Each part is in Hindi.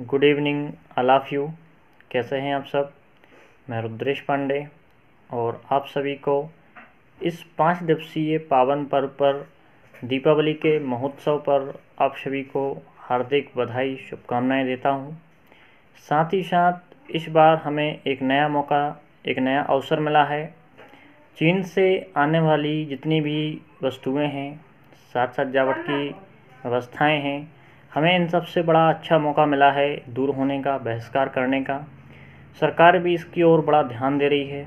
Good evening all of you. कैसे हैं आप सब? मैं रुद्रेश पांडे और आप सभी को इस पाँच दिवसीय पावन पर्व पर, दीपावली के महोत्सव पर आप सभी को हार्दिक बधाई, शुभकामनाएँ देता हूँ। साथ ही साथ, इस बार हमें एक नया मौका, एक नया अवसर मिला है। चीन से आने वाली जितनी भी वस्तुएँ हैं साज सजावट की व्यवस्थाएँ हैं हमें इन सबसे बड़ा अच्छा मौका मिला है दूर होने का, बहिष्कार करने का। सरकार भी इसकी ओर बड़ा ध्यान दे रही है।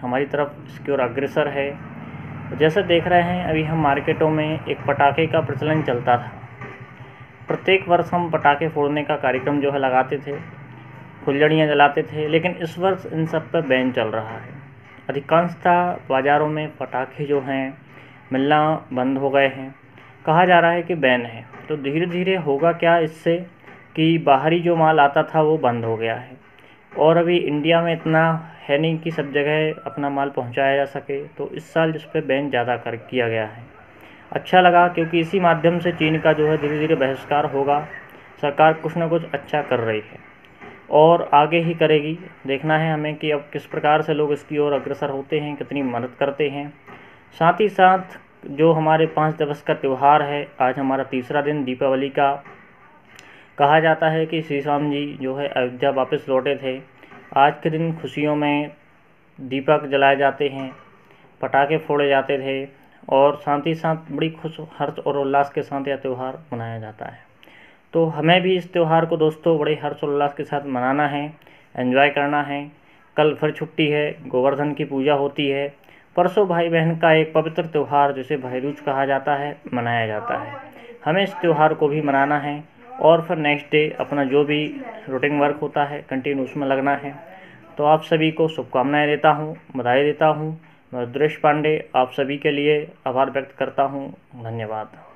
हमारी तरफ़ इसकी ओर अग्रसर है। जैसे देख रहे हैं, अभी हम मार्केटों में एक पटाखे का प्रचलन चलता था। प्रत्येक वर्ष हम पटाखे फोड़ने का कार्यक्रम जो है लगाते थे फुलझड़ियाँ जलाते थे, लेकिन इस वर्ष इन सब पर बैन चल रहा है। अधिकांशतः बाज़ारों में पटाखे जो हैं, मिलना बंद हो गए हैं। कहा जा रहा है कि बैन है। तो धीरे धीरे होगा क्या इससे कि बाहरी जो माल आता था वो बंद हो गया है। और अभी इंडिया में इतना है नहीं कि सब जगह अपना माल पहुँचाया जा सके तो इस साल जिस पर बैन ज़्यादा कर किया गया है। अच्छा लगा क्योंकि इसी माध्यम से चीन का जो है धीरे धीरे बहिष्कार होगा। सरकार कुछ ना कुछ अच्छा कर रही है। और आगे ही करेगी। देखना है हमें कि अब किस प्रकार से लोग इसकी ओर अग्रसर होते हैं, कितनी मदद करते हैं। साथ ही साथ जो हमारे पाँच दिवस का त्यौहार है, आज हमारा तीसरा दिन दीपावली का। कहा जाता है कि श्री राम जी जो है अयोध्या वापस लौटे थे। आज के दिन खुशियों में दीपक जलाए जाते हैं, पटाखे फोड़े जाते थे और साथ ही साथ, बड़ी खुश, हर्ष और उल्लास के साथ यह त्यौहार मनाया जाता है। तो हमें भी इस त्यौहार को दोस्तों बड़े हर्ष और उल्लास के साथ मनाना है, एंजॉय करना है। कल फिर छुट्टी है, गोवर्धन की पूजा होती है। परसों भाई बहन का एक पवित्र त्यौहार, जिसे भाई दूज कहा जाता है, मनाया जाता है। हमें इस त्यौहार को भी मनाना है और फिर नेक्स्ट डे अपना जो भी रूटीन वर्क होता है कंटिन्यू उसमें लगना है। तो आप सभी को शुभकामनाएँ देता हूँ, बधाई देता हूँ। मैं दुरेश पांडे, आप सभी के लिए आभार व्यक्त करता हूँ। धन्यवाद।